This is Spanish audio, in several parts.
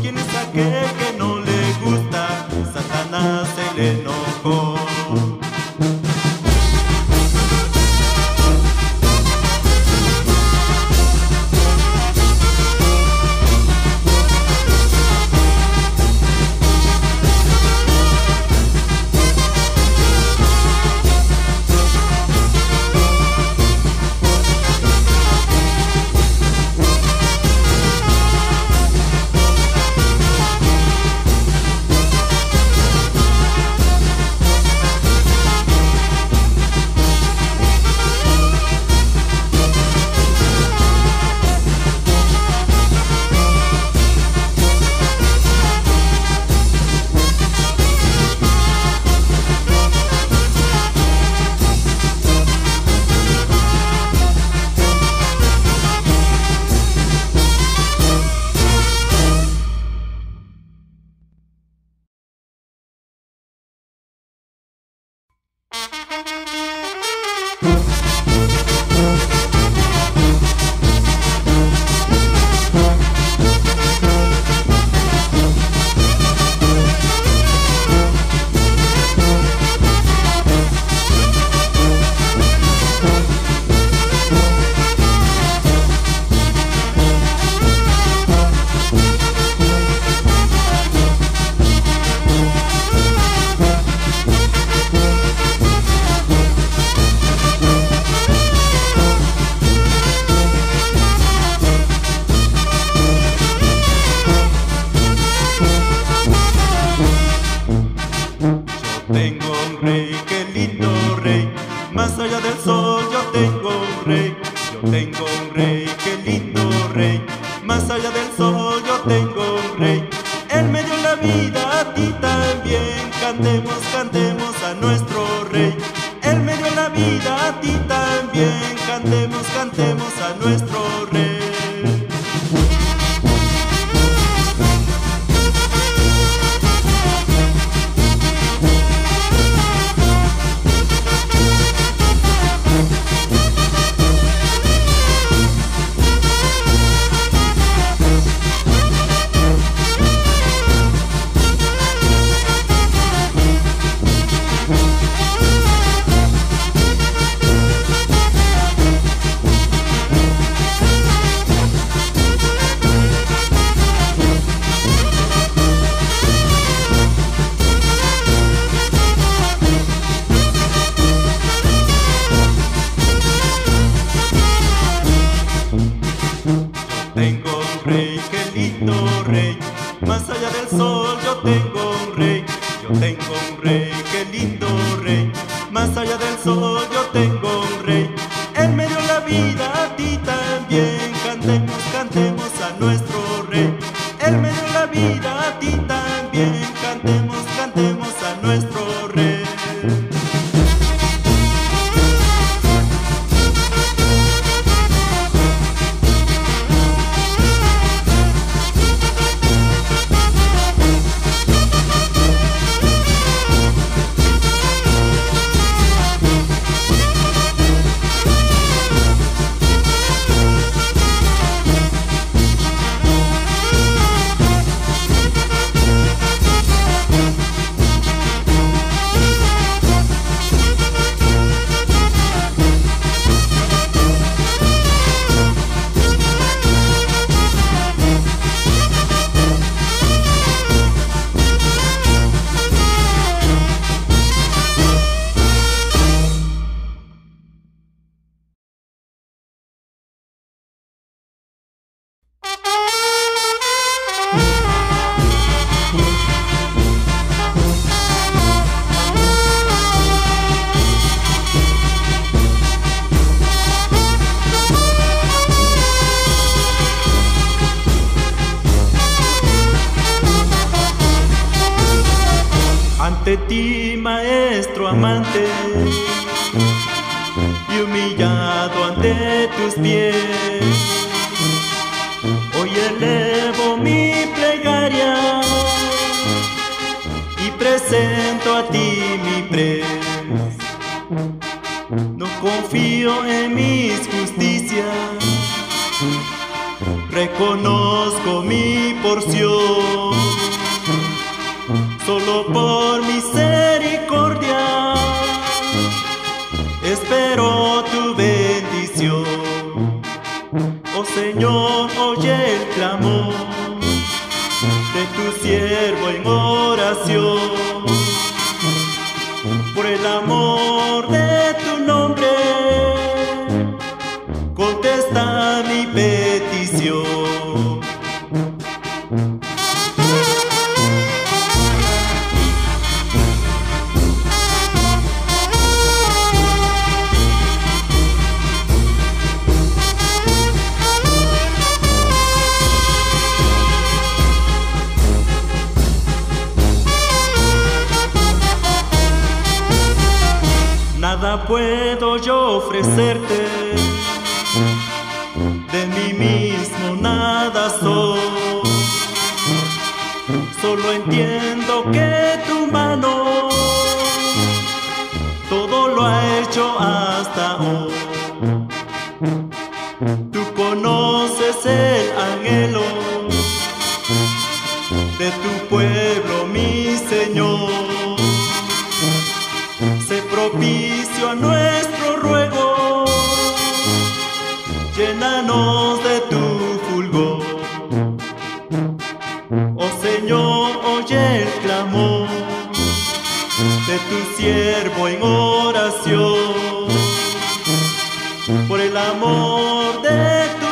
¿Quién es aquel Señor, oye el clamor de tu siervo en oración por el amor. tu siervo en oración. Por el amor de tu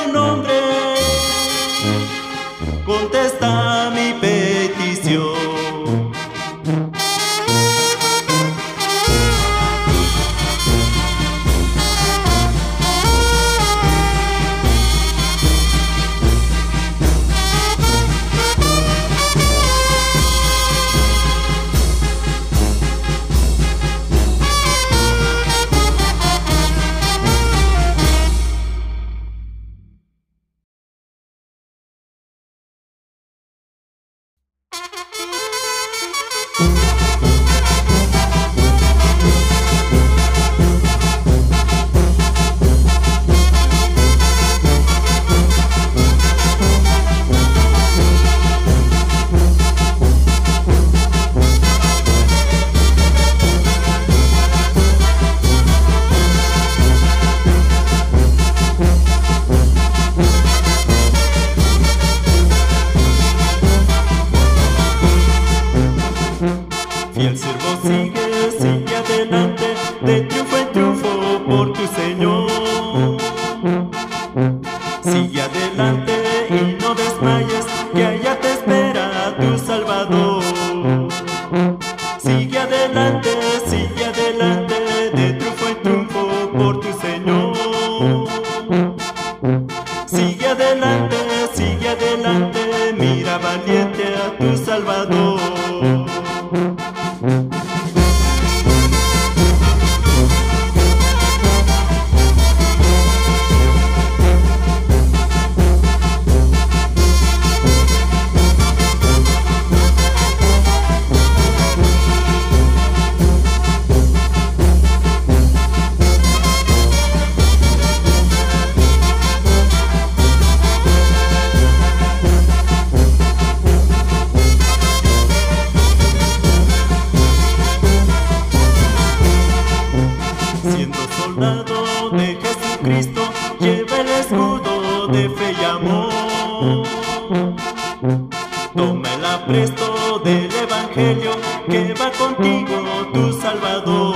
del Evangelio que va contigo tu Salvador.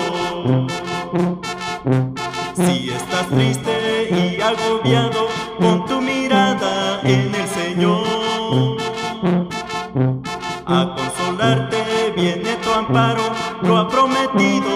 Si estás triste y agobiado, pon tu mirada en el Señor. A consolarte viene tu amparo, lo ha prometido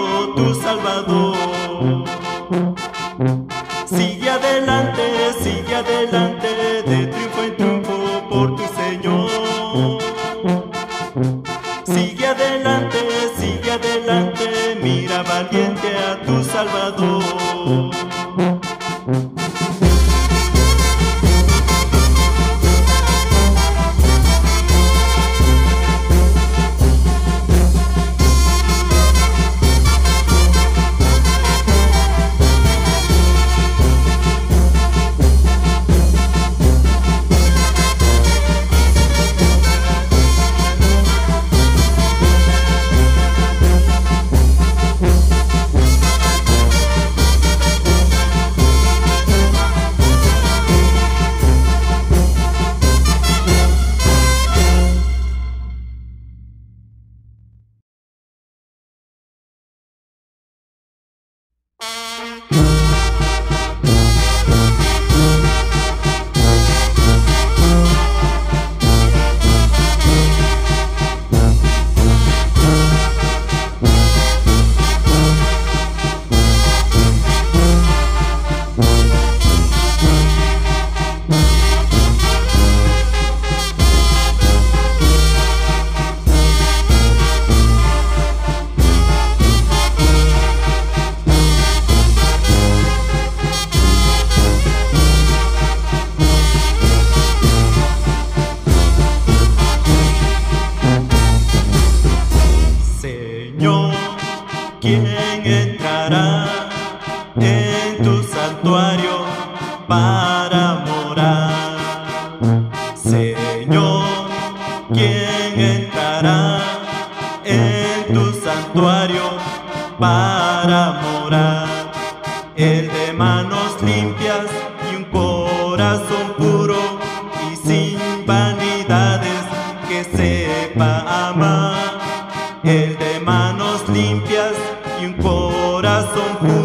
são puros.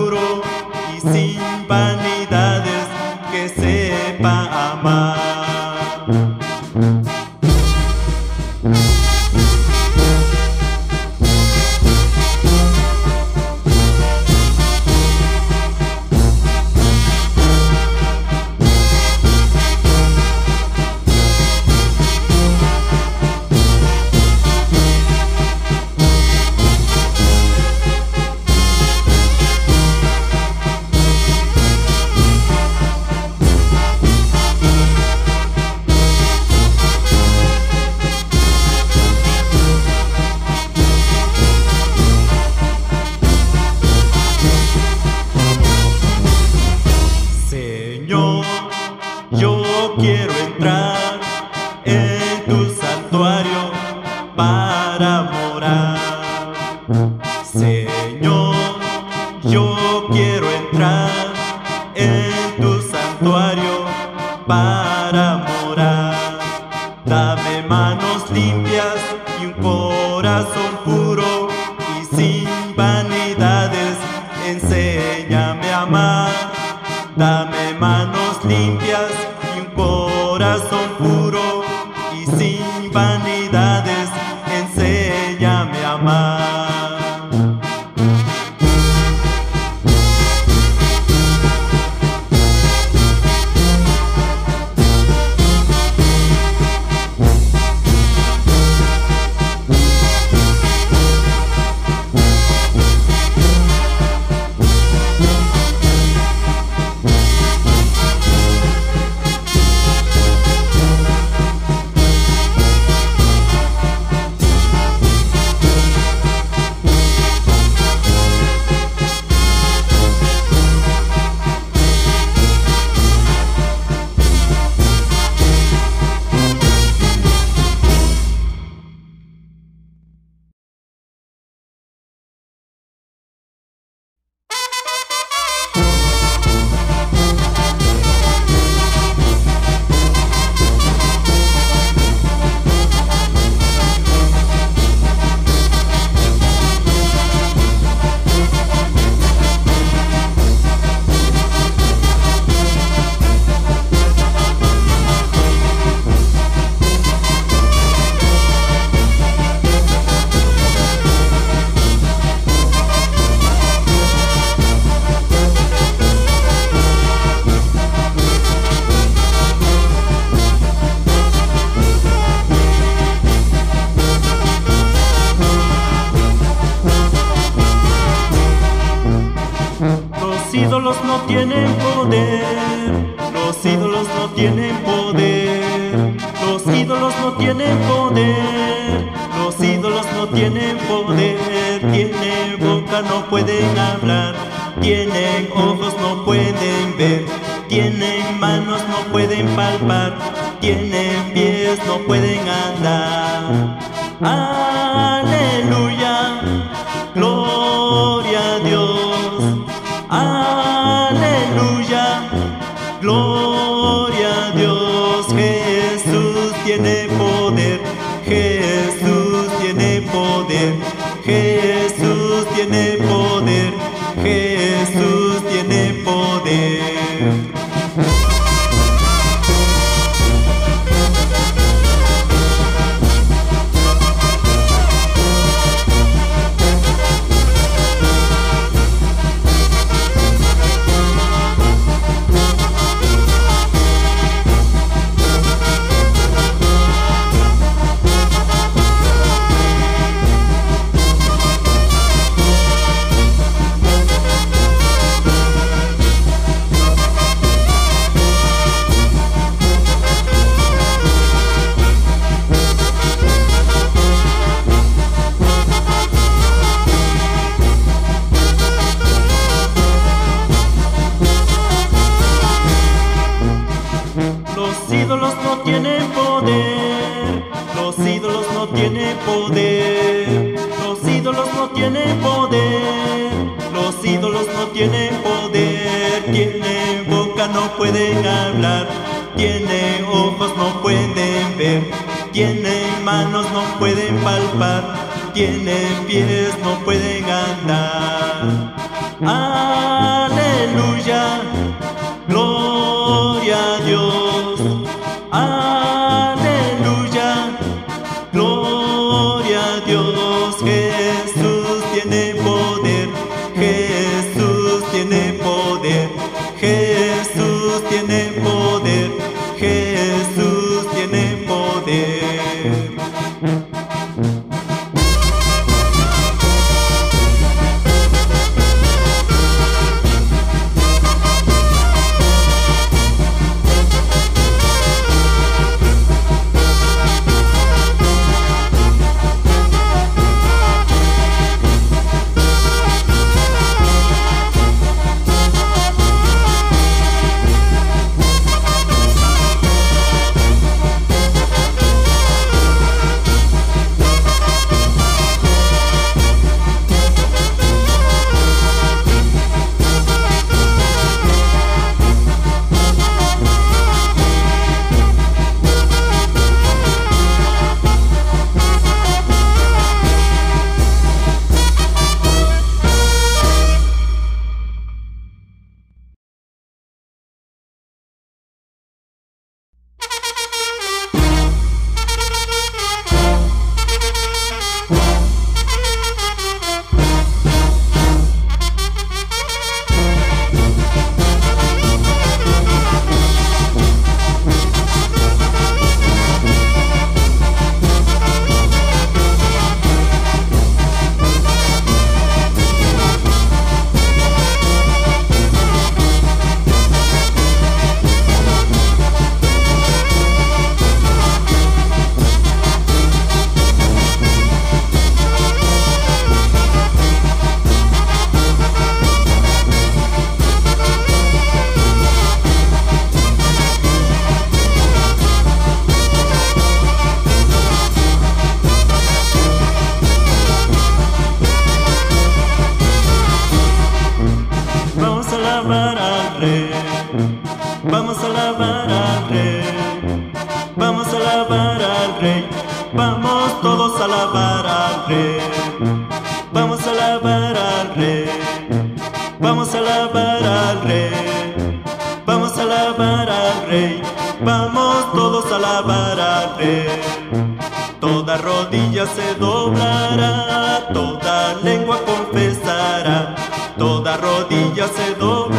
Dame manos limpias man Toda rodilla se doblará,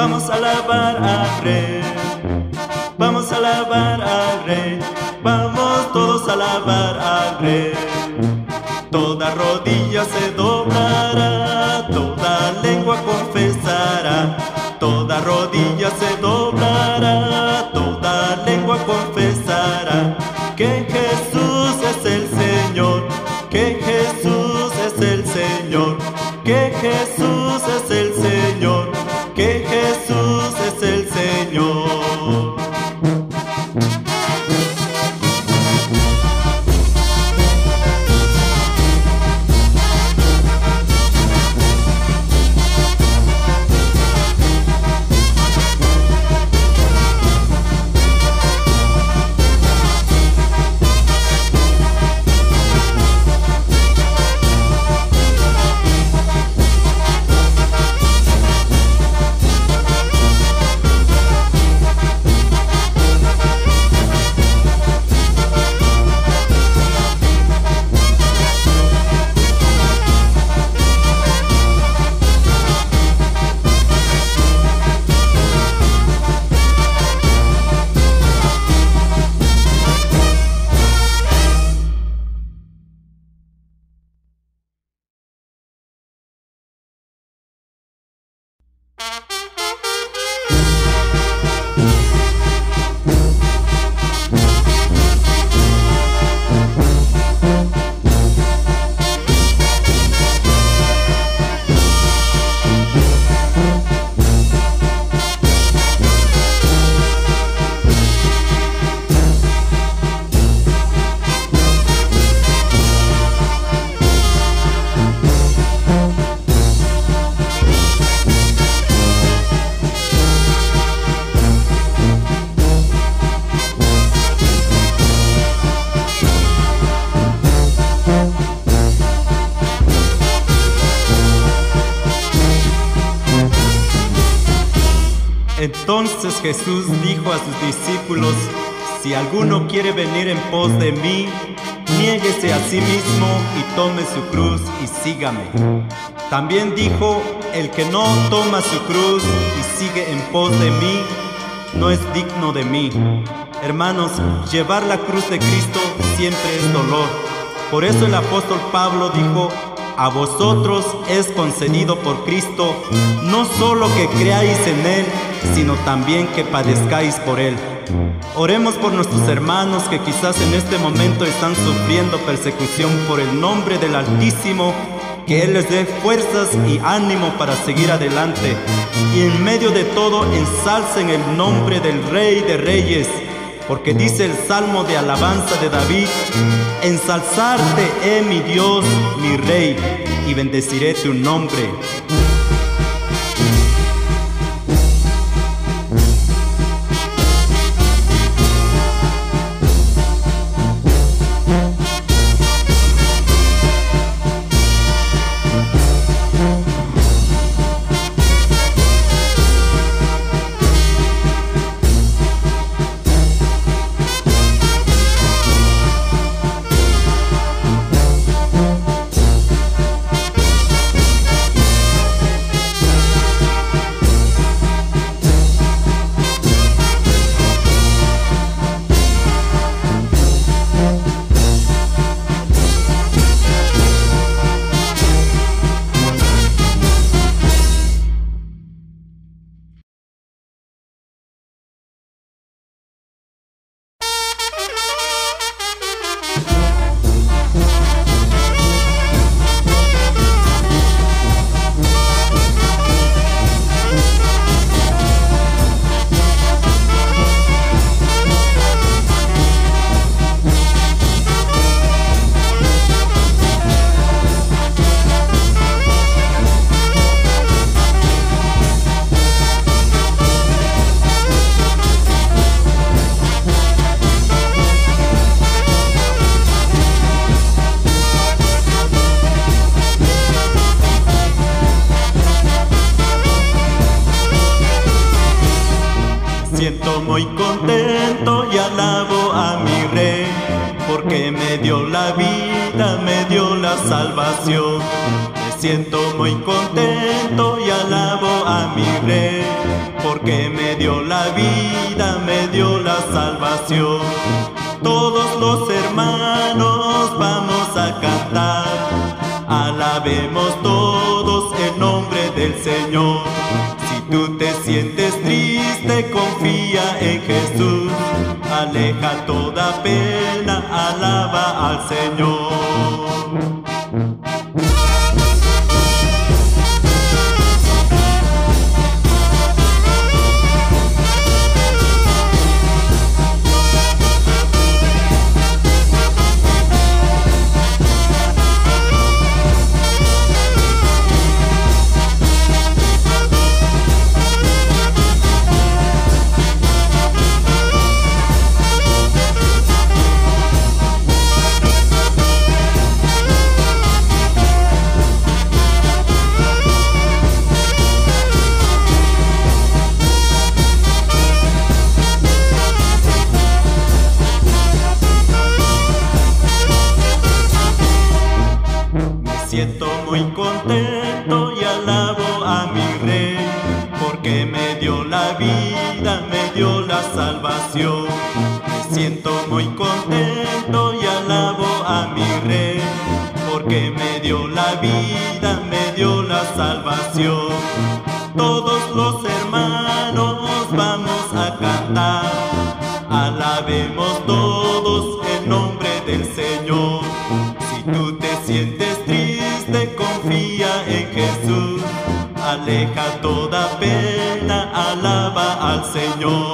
Vamos a alabar al rey. Vamos a alabar Jesús dijo a sus discípulos, si alguno quiere venir en pos de mí, niéguese a sí mismo y tome su cruz y sígame. También dijo, el que no toma su cruz y sigue en pos de mí, no es digno de mí. Hermanos, llevar la cruz de Cristo siempre es dolor. Por eso el apóstol Pablo dijo, a vosotros es concedido por Cristo no solo que creáis en Él, sino también que padezcáis por Él. Oremos por nuestros hermanos que quizás en este momento están sufriendo persecución por el nombre del Altísimo, que Él les dé fuerzas y ánimo para seguir adelante. Y en medio de todo ensalcen el nombre del Rey de Reyes, porque dice el Salmo de alabanza de David, ensalzarte, eh mi Dios, mi Rey, y bendeciré tu nombre. Todos el nombre del Señor. Si tú te sientes triste, confía en Jesús. Aleja toda pena, alaba al Señor. Salvación. Todos los hermanos vamos a cantar, alabemos todos el nombre del Señor. Si tú te sientes triste, confía en Jesús. Aleja toda pena, alaba al Señor.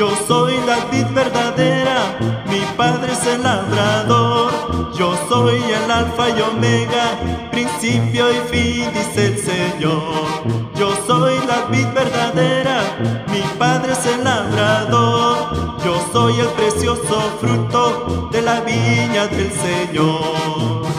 Yo soy la vid verdadera, mi padre es el labrador. Yo soy el alfa y omega, principio y fin, dice el Señor. Yo soy la vid verdadera, mi padre es el labrador. Yo soy el precioso fruto de la viña del Señor.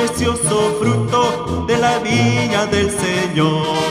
Precioso fruto de la viña del Señor.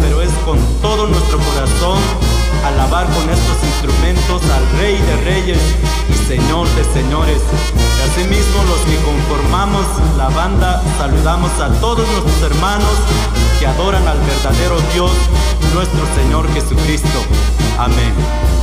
pero es con todo nuestro corazón alabar con estos instrumentos al Rey de Reyes y Señor de Señores. Y asimismo los que conformamos la banda saludamos a todos nuestros hermanos que adoran al verdadero Dios, nuestro Señor Jesucristo. Amén.